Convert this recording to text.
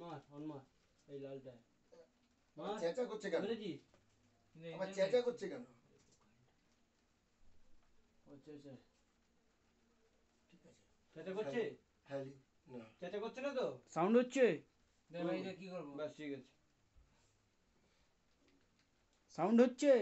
মার অন মার। এই লালটা। মার। চেঁচা করছে কেন? বুঝেছিস আমার চেঁচা করছে কেন? হচ্ছে হচ্ছে ঠিক আছে। চেঁচা করছে? হ্যাঁ, হ্যাঁ না। চেঁচা করছে না তো? সাউন্ড হচ্ছে? দেখ ভাই এটা কি করব? ব্যাস ঠিক আছে। সাউন্ড হচ্ছে?